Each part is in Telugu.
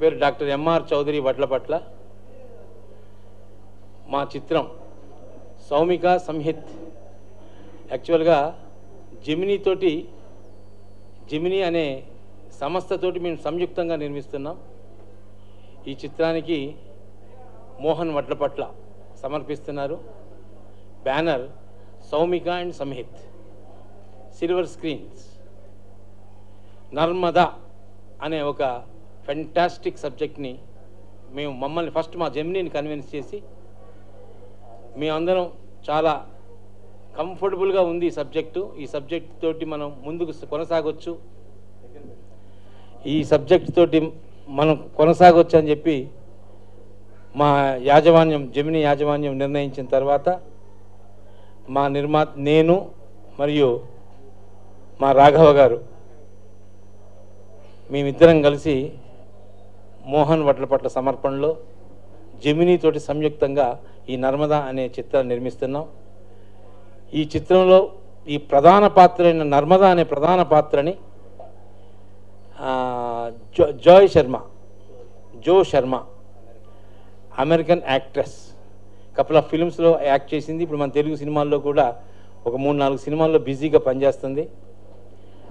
పేరు డాక్టర్ ఎంఆర్ చౌదరి వడ్లపట్ల మా చిత్రం సౌమిక సంహిత్. యాక్చువల్గా జెమినీ తోటి అనే సంస్థతోటి మేము సంయుక్తంగా నిర్మిస్తున్నాం. ఈ చిత్రానికి Mohan Vadlapatla సమర్పిస్తున్నారు. Banner Soumika and Samhith. Silver screens. Narmada అనే ఒక ఫెంటాస్టిక్ సబ్జెక్ట్ని మేము మమ్మల్ని ఫస్ట్ మా జెమినీని కన్విన్స్ చేసి మేమందరం చాలా కంఫర్టబుల్గా ఉంది ఈ సబ్జెక్టు ఈ సబ్జెక్ట్ తోటి మనం ముందుకు కొనసాగొచ్చు. ఈ సబ్జెక్ట్ తోటి మనం కొనసాగొచ్చు అని చెప్పి మా యాజమాన్యం జమిని యాజమాన్యం నిర్ణయించిన తర్వాత మా నిర్మా నేను మరియు మా రాఘవ గారు మేమిద్దరం కలిసి మోహన్ వడ్లపట్ల సమర్పణలో జమినీతోటి సంయుక్తంగా ఈ నర్మదా అనే చిత్రాన్ని నిర్మిస్తున్నాం. ఈ చిత్రంలో ఈ ప్రధాన పాత్ర అయిన నర్మదా అనే ప్రధాన పాత్రని Jo Joy Sharma Jo Sharma American actress couple of ఫిల్మ్స్లో act చేసింది. ఇప్పుడు మన తెలుగు సినిమాల్లో కూడా ఒక మూడు నాలుగు సినిమాల్లో బిజీగా పనిచేస్తుంది.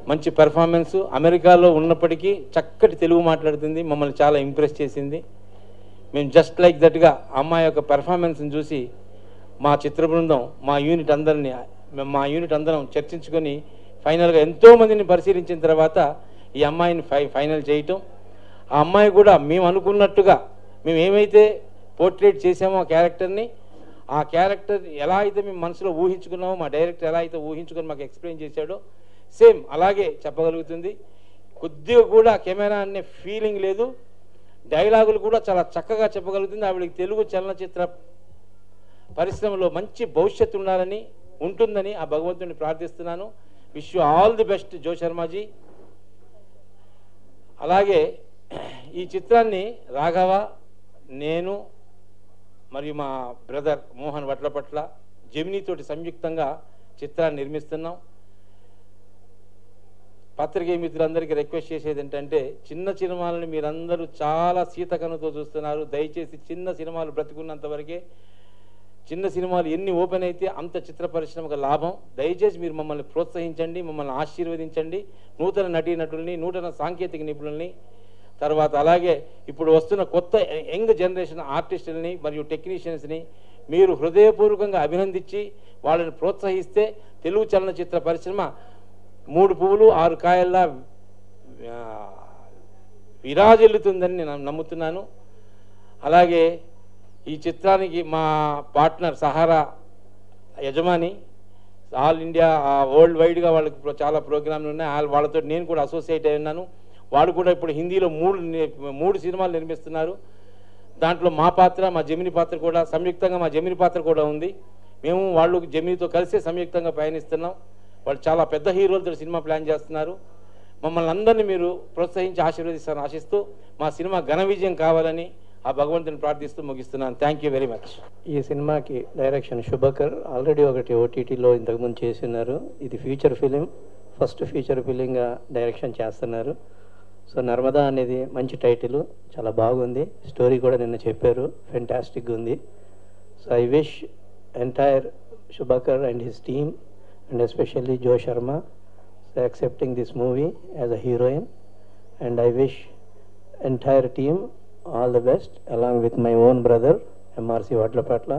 మంచి పెర్ఫార్మెన్స్ అమెరికాలో ఉన్నప్పటికీ చక్కటి తెలుగు మాట్లాడుతుంది మమ్మల్ని చాలా ఇంప్రెస్ చేసింది. మేము జస్ట్ లైక్ దట్గా అమ్మాయి యొక్క పెర్ఫార్మెన్స్ని చూసి మా చిత్ర బృందం మా యూనిట్ అందరిని మేము మా యూనిట్ అందరం చర్చించుకొని ఫైనల్గా ఎంతోమందిని పరిశీలించిన తర్వాత ఈ అమ్మాయిని ఫై ఫైనల్ చేయటం. ఆ అమ్మాయి కూడా మేము అనుకున్నట్టుగా మేము ఏమైతే పోర్ట్రేట్ చేసామో ఆ క్యారెక్టర్ని ఆ క్యారెక్టర్ ఎలా అయితే మేము మనసులో ఊహించుకున్నామో మా డైరెక్టర్ ఎలా అయితే ఊహించుకొని మాకు ఎక్స్ప్లెయిన్ చేశాడో సేమ్ అలాగే చెప్పగలుగుతుంది. కొద్దిగా కూడా కెమెరా అనే ఫీలింగ్ లేదు. డైలాగులు కూడా చాలా చక్కగా చెప్పగలుగుతుంది. ఆవిడకి తెలుగు చలనచిత్ర పరిశ్రమలో మంచి భవిష్యత్తు ఉండాలని ఉంటుందని ఆ భగవంతుని ప్రార్థిస్తున్నాను. Wish you all the best Jo Sharmaji. అలాగే ఈ చిత్రాన్ని రాఘవ నేను మరియు మా బ్రదర్ మోహన్ వడ్లపట్ల జమినీతోటి సంయుక్తంగా చిత్రాన్ని నిర్మిస్తున్నాం. పత్రికే మిత్రులందరికీ రిక్వెస్ట్ చేసేది ఏంటంటే చిన్న సినిమాలను మీరందరూ చాలా శీతకనుతో చూస్తున్నారు. దయచేసి చిన్న సినిమాలు బ్రతికున్నంత వరకే చిన్న సినిమాలు ఎన్ని ఓపెన్ అయితే అంత చిత్ర పరిశ్రమకు లాభం. దయచేసి మీరు మమ్మల్ని ప్రోత్సహించండి మమ్మల్ని ఆశీర్వదించండి. నూతన నటీనటుల్ని నూతన సాంకేతిక నిపుణుల్ని తర్వాత అలాగే ఇప్పుడు వస్తున్న కొత్త యంగ్ జనరేషన్ ఆర్టిస్టులని మరియు టెక్నీషియన్స్ని మీరు హృదయపూర్వకంగా అభినందించి వాళ్ళని ప్రోత్సహిస్తే తెలుగు చలనచిత్ర పరిశ్రమ మూడు పువ్వులు ఆరు కాయల్లా విరాజిల్లుతుందని నేను నమ్ముతున్నాను. అలాగే ఈ చిత్రానికి మా పార్ట్నర్ సహారా యజమాని ఆల్ ఇండియా వరల్డ్ వైడ్గా వాళ్ళకి చాలా ప్రోగ్రాంలు ఉన్నాయి. వాళ్ళతో నేను కూడా అసోసియేట్ అయి ఉన్నాను. వాళ్ళు కూడా ఇప్పుడు హిందీలో మూడు మూడు సినిమాలు నిర్మిస్తున్నారు. దాంట్లో మా పాత్ర మా జమిని పాత్ర కూడా సంయుక్తంగా మా జమిని పాత్ర కూడా ఉంది. మేము వాళ్ళు జమినితో కలిసే సంయుక్తంగా పయనిస్తున్నాం. వాళ్ళు చాలా పెద్ద హీరోలతో సినిమా ప్లాన్ చేస్తున్నారు. మమ్మల్ని అందరినీ మీరు ప్రోత్సహించి ఆశీర్వదిస్తారని ఆశిస్తూ మా సినిమా ఘన విజయం కావాలని ఆ భగవంతుని ప్రార్థిస్తూ ముగిస్తున్నాను. థ్యాంక్ యూ వెరీ మచ్ ఈ సినిమాకి డైరెక్షన్ శుభకర్. ఆల్రెడీ ఒకటి ఓటీటీలో ఇంతకుముందు చేసినారు. ఇది ఫ్యూచర్ ఫిలిం ఫస్ట్ ఫ్యూచర్ ఫిలింగా డైరెక్షన్ చేస్తున్నారు. సో నర్మదా అనేది మంచి టైటిల్ చాలా బాగుంది. స్టోరీ కూడా నిన్న చెప్పారు. ఫెంటాస్టిక్ ఉంది. So I wish entire Shubhakar and his team and especially Jo Sharma so accepting this movie as a heroine. And I wish entire team all the best along with my own brother MRC Vadlapatla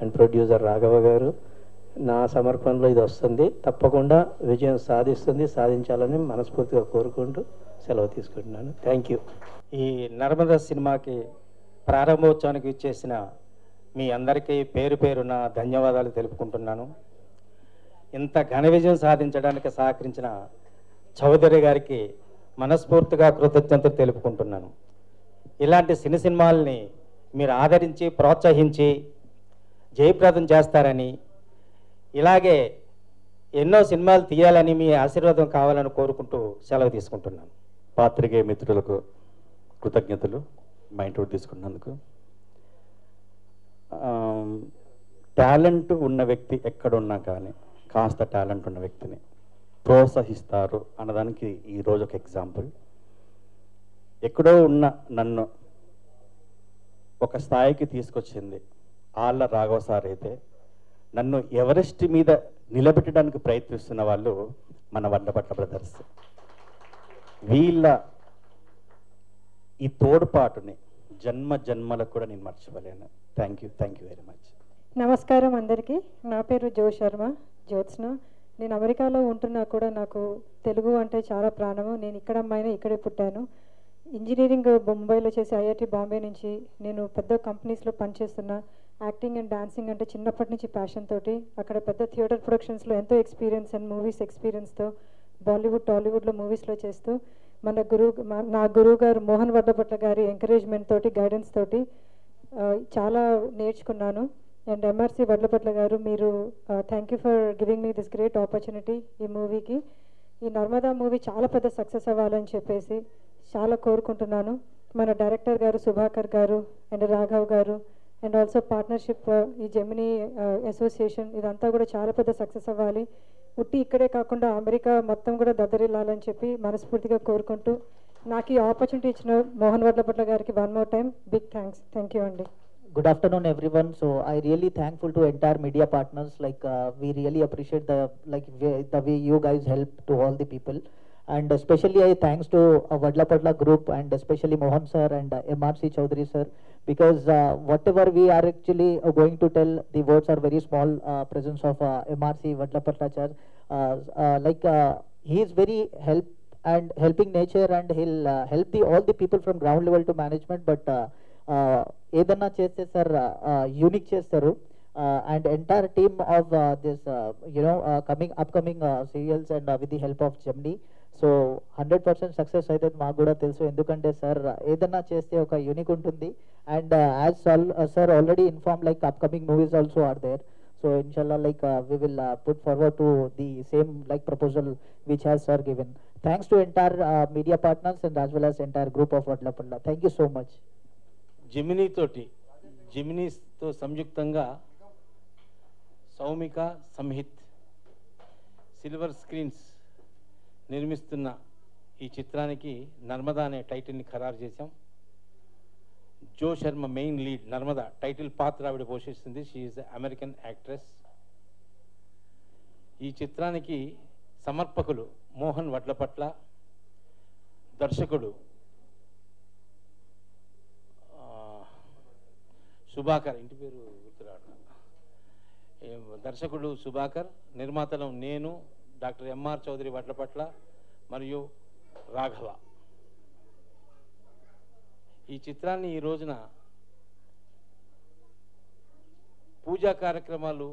and producer Raghava garu. నా సమర్పణలో ఇది వస్తుంది. తప్పకుండా విజయం సాధిస్తుంది సాధించాలని మనస్ఫూర్తిగా కోరుకుంటూ సెలవు తీసుకుంటున్నాను. థ్యాంక్ యూ ఈ నర్మదా సినిమాకి ప్రారంభోత్సవానికి ఇచ్చేసిన మీ అందరికీ పేరు పేరున ధన్యవాదాలు తెలుపుకుంటున్నాను. ఇంత ఘన విజయం సాధించడానికి సహకరించిన చౌదరి గారికి మనస్ఫూర్తిగా కృతజ్ఞతలు తెలుపుకుంటున్నాను. ఇలాంటి సినీ సినిమాల్ని మీరు ఆదరించి ప్రోత్సహించి జయప్రదం చేస్తారని ఇలాగే ఎన్నో సినిమాలు తీయాలని మీ ఆశీర్వాదం కావాలని కోరుకుంటూ సెలవు తీసుకుంటున్నాను. పాత్రికేయ మిత్రులకు కృతజ్ఞతలు. మా ఇంటర్వ్యూ తీసుకున్నందుకు. టాలెంట్ ఉన్న వ్యక్తి ఎక్కడున్నా కానీ కాస్త టాలెంట్ ఉన్న వ్యక్తిని ప్రోత్సహిస్తారు అన్నదానికి ఈరోజు ఒక ఎగ్జాంపుల్ ఎక్కడో ఉన్న నన్ను ఒక స్థాయికి తీసుకొచ్చింది ఆళ్ళ రాఘవ సార్ అయితే. నన్ను ఎవరెస్ట్ మీద నిలబెట్టడానికి ప్రయత్నిస్తున్న వాళ్ళు మన వండపట్ల బ్రదర్స్ వీళ్ళ ఈ తోడ్పాటుని జన్మ జన్మలకు కూడా నేను మర్చిపోలేను. Thank you thank you very much నమస్కారం అందరికీ. నా పేరు జో శర్మ. జ్యోత్స్న నేను అమెరికాలో ఉంటున్నా కూడా నాకు తెలుగు అంటే చాలా ప్రాణము. నేను ఇక్కడ అమ్మాయినా ఇక్కడే పుట్టాను. ఇంజనీరింగ్ ముంబైలో చేసి ఐఐటి బాంబే నుంచి నేను పెద్ద కంపెనీస్లో పనిచేస్తున్నా. యాక్టింగ్ అండ్ డాన్సింగ్ అంటే చిన్నప్పటి నుంచి ప్యాషన్ తోటి అక్కడ పెద్ద థియేటర్ ప్రొడక్షన్స్లో ఎంతో ఎక్స్పీరియన్స్ అండ్ మూవీస్ ఎక్స్పీరియన్స్తో బాలీవుడ్ టాలీవుడ్లో మూవీస్లో చేస్తూ మన గురువు మా- నా గురువు గారు మోహన్ వడ్డపట్ల గారి ఎంకరేజ్మెంట్ తోటి గైడెన్స్ తోటి చాలా నేర్చుకున్నాను. అండ్ ఎంఆర్సి వడ్లపట్ల గారు మీరు thank you for giving me this great opportunity ఈ మూవీకి. ఈ నర్మదా మూవీ చాలా పెద్ద సక్సెస్ అవ్వాలని చెప్పేసి చాలా కోరుకుంటున్నాను. మన డైరెక్టర్ గారు Subhakar garu and Raghav garu and also partnership ఈ జెమినీ అసోసియేషన్ ఇదంతా కూడా చాలా పెద్ద సక్సెస్ అవ్వాలి. ఉట్టి ఇక్కడే కాకుండా అమెరికా మొత్తం కూడా దద్దరిల్లాలని చెప్పి మనస్ఫూర్తిగా కోరుకుంటూ నాకు ఈ ఆపర్చునిటీ ఇచ్చిన మోహన్ వడ్లపట్ల గారికి one more time big thanks thank you అండి. Good afternoon everyone. So i really thankful to entire media partners. Like uh, we really appreciate the like the way you guys help to all the people. And especially i thanks to uh, vadla padla group and especially mohan sir and uh, mrc chaudhary sir. Because uh, whatever we are actually uh, going to tell the words are very small uh, presence of uh, mrc vadla padla sir. Uh, like he is very help and helping nature and he'll help the all the people from ground level to management. But ఏదన్నా చేస్తే సార్ యూనిక్ చేస్తారు. And entire team of this you know coming upcoming serials and with the help of Gemini so hundred percent success అయితే మాకు కూడా తెలుసు. ఎందుకంటే సార్ ఏదన్నా చేస్తే ఒక యూనిక్ ఉంటుంది. And as sir already inform like upcoming movies also are there so ఇన్షాల్లా like we will put forward to the same like proposal which has sir given thanks to entire media partners and as well as entire group of Vadlapalla thank you so much Gemini తోటి సంయుక్తంగా సౌమిక సంహిత్ సిల్వర్ స్క్రీన్స్ నిర్మిస్తున్న ఈ చిత్రానికి నర్మదా అనే టైటిల్ని ఖరారు చేశాం. Jo Sharma main lead Narmada title పాత్ర ఆవిడ పోషిస్తుంది. షీఈస్ అమెరికన్ యాక్ట్రెస్ ఈ చిత్రానికి సమర్పకులు మోహన్ వడ్లపట్ల దర్శకుడు ఆ, సుభాకర్ ఇంటి పేరు గుర్తురాడు దర్శకుడు సుభాకర్ నిర్మాతలు నేను డాక్టర్ ఎంఆర్ చౌదరి వడ్లపట్ల మరియు రాఘవ. ఈ చిత్రాన్ని ఈ రోజున పూజా కార్యక్రమాలు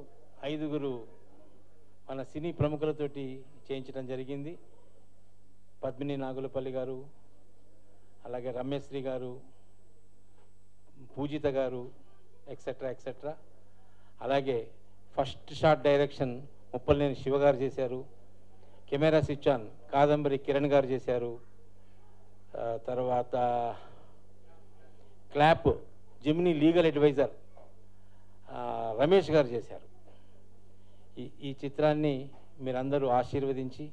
ఐదుగురు మన సినీ ప్రముఖులతోటి చేయించడం జరిగింది. పద్మిని నాగులపల్లి గారు అలాగే రమ్యశ్రీ గారు పూజిత గారు ఎక్సెట్రా ఎక్సెట్రా అలాగే first shot direction Muppalaneni Siva garu చేశారు. Camera switch on Kadambari Kiran garu చేశారు. తర్వాత clap Gemini legal adviser Ramesh garu చేశారు. ఈ ఈ చిత్రాన్ని మీరందరూ ఆశీర్వదించి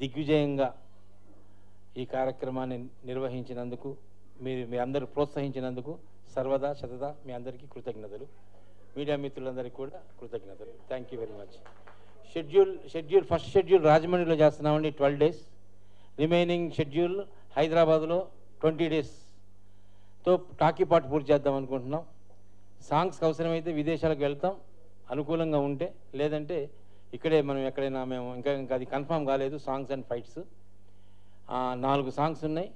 దిగ్విజయంగా ఈ కార్యక్రమాన్ని నిర్వహించినందుకు మీరు మీ అందరూ ప్రోత్సహించినందుకు సర్వదా శతదా మీ అందరికీ కృతజ్ఞతలు. మీడియా మిత్రులందరికీ కూడా కృతజ్ఞతలు. Thank you very much schedule schedule first schedule రాజమండ్రిలో చేస్తున్నామండి ట్వెల్వ్ డేస్ రిమైనింగ్ షెడ్యూల్ హైదరాబాద్లో ట్వంటీ డేస్తో టాకీ పాట పూర్తి చేద్దాం అనుకుంటున్నాం. సాంగ్స్కి అవసరమైతే విదేశాలకు వెళ్తాం. అనుకూలంగా ఉంటే లేదంటే ఇక్కడే మనం ఎక్కడైనా మేము ఇంకా ఇంకా అది కన్ఫర్మ్ కాలేదు సాంగ్స్ అండ్ ఫైట్స్ నాలుగు సాంగ్స్ ఉన్నాయి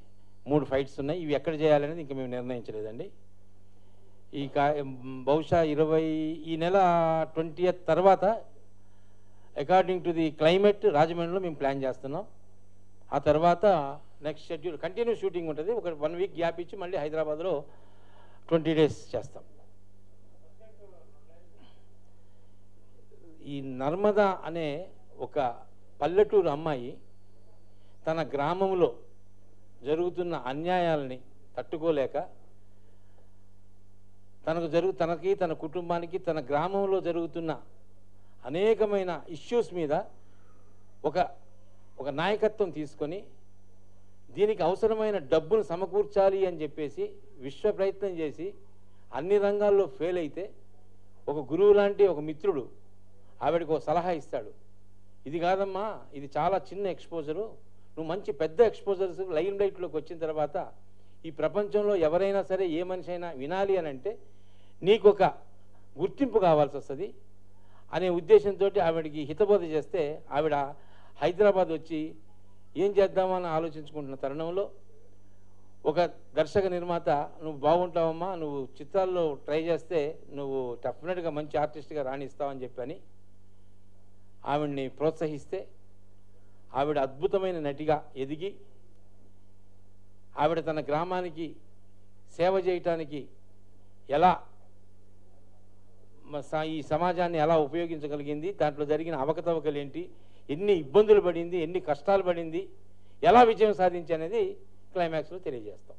మూడు ఫైట్స్ ఉన్నాయి. ఇవి ఎక్కడ చేయాలనేది ఇంకా మేము నిర్ణయించలేదండి. ఈ కా బహుశా ఇరవై ఈ నెల ట్వంటీ తర్వాత అకార్డింగ్ టు ది క్లైమేట్ రాజమండ్రిలో మేము ప్లాన్ చేస్తున్నాం. ఆ తర్వాత నెక్స్ట్ షెడ్యూల్ కంటిన్యూ షూటింగ్ ఉంటుంది. ఒక వన్ వీక్ గ్యాప్ ఇచ్చి మళ్ళీ హైదరాబాద్లో ట్వంటీ డేస్ చేస్తాం. ఈ నర్మద అనే ఒక పల్లెటూరు అమ్మాయి తన గ్రామంలో జరుగుతున్న అన్యాయాలని తట్టుకోలేక తనకు జరుగు తనకి తన కుటుంబానికి తన గ్రామంలో జరుగుతున్న అనేకమైన ఇష్యూస్ మీద ఒక ఒక నాయకత్వం తీసుకొని దీనికి అవసరమైన డబ్బును సమకూర్చాలి అని చెప్పేసి విశ్వ ప్రయత్నం చేసి అన్ని రంగాల్లో ఫెయిల్ అయితే ఒక గురువు లాంటి ఒక మిత్రుడు ఆవిడకు ఒక సలహా ఇస్తాడు. ఇది కాదమ్మా ఇది చాలా చిన్న ఎక్స్పోజరు నువ్వు మంచి పెద్ద ఎక్స్పోజర్స్ లైన్ లైట్లోకి వచ్చిన తర్వాత ఈ ప్రపంచంలో ఎవరైనా సరే ఏ మనిషి అయినా వినాలి అని అంటే నీకు ఒక గుర్తింపు కావాల్సి వస్తుంది అనే ఉద్దేశంతో ఆవిడకి హితబోధ చేస్తే ఆవిడ హైదరాబాద్ వచ్చి ఏం చేద్దామని ఆలోచించుకుంటున్న తరుణంలో ఒక దర్శక నిర్మాత నువ్వు బాగుంటావమ్మా నువ్వు చిత్రాల్లో ట్రై చేస్తే నువ్వు డెఫినెట్గా మంచి ఆర్టిస్ట్గా రాణిస్తావని చెప్పని ఆవిడ్ని ప్రోత్సహిస్తే ఆవిడ అద్భుతమైన నటిగా ఎదిగి ఆవిడ తన గ్రామానికి సేవ చేయటానికి ఎలా ఈ సమాజాన్ని ఎలా ఉపయోగించగలిగింది? దాంట్లో జరిగిన అవకతవకలు ఏంటి? ఎన్ని ఇబ్బందులు పడింది? ఎన్ని కష్టాలు పడింది? ఎలా విజయం సాధించి అనేది క్లైమాక్స్లో తెలియజేస్తాం.